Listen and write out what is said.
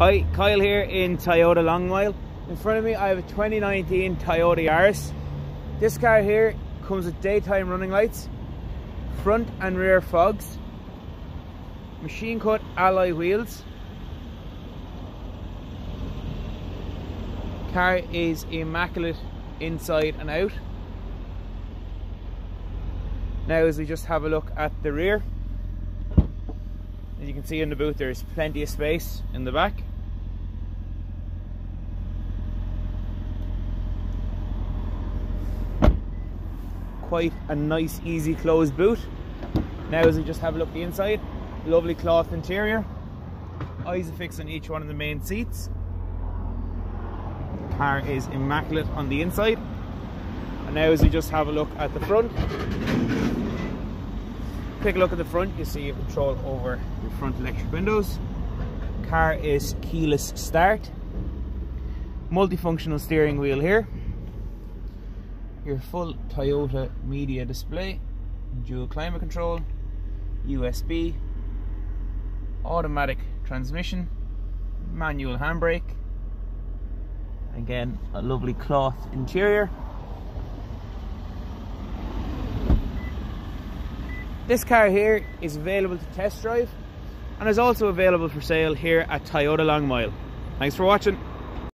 Hi, Kyle here in Toyota Longmile. In front of me I have a 2019 Toyota Yaris. This car here comes with daytime running lights, front and rear fogs, machine cut alloy wheels. Car is immaculate inside and out. Now as we just have a look at the rear, as you can see in the boot there's plenty of space in the back. Quite a nice easy closed boot. Now as we just have a look at the inside lovely cloth interior. Isofix on each one of the main seats. Car is immaculate on the inside. And now as we just have a look at the front quick look at the front you see your control over your front electric windows. Car is keyless start. Multifunctional steering wheel here your full Toyota media display, dual climate control, USB, automatic transmission, manual handbrake, again a lovely cloth interior. This car here is available to test drive and is also available for sale here at Toyota Longmile. Thanks for watching.